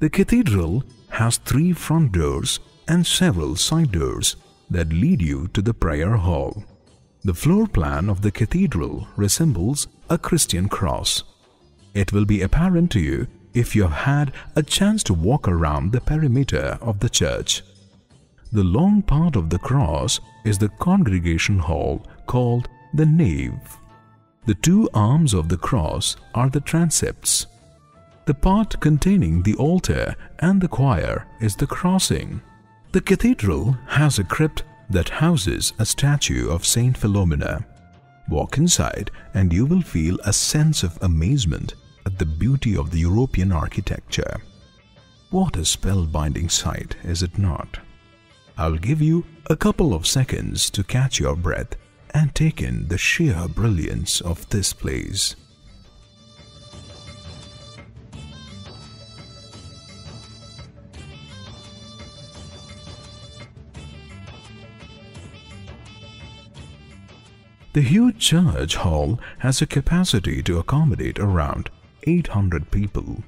The cathedral has three front doors and several side doors that lead you to the prayer hall. The floor plan of the cathedral resembles a Christian cross. It will be apparent to you if you have had a chance to walk around the perimeter of the church. The long part of the cross is the congregation hall called the nave. The two arms of the cross are the transepts. The part containing the altar and the choir is the crossing. The cathedral has a crypt that houses a statue of Saint Philomena. Walk inside and you will feel a sense of amazement at the beauty of the European architecture. What a spellbinding sight, is it not? I'll give you a couple of seconds to catch your breath and take in the sheer brilliance of this place. The huge church hall has a capacity to accommodate around 800 people.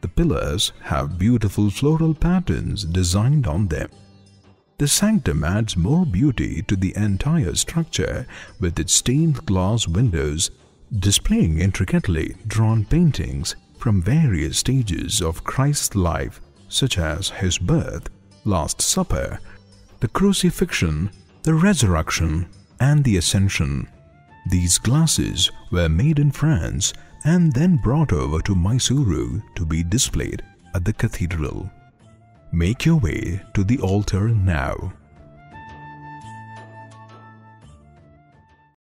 The pillars have beautiful floral patterns designed on them. The sanctum adds more beauty to the entire structure with its stained glass windows displaying intricately drawn paintings from various stages of Christ's life such as his birth, Last Supper, the crucifixion, the resurrection, and the ascension. These glasses were made in France and then brought over to Mysuru to be displayed at the cathedral. Make your way to the altar now.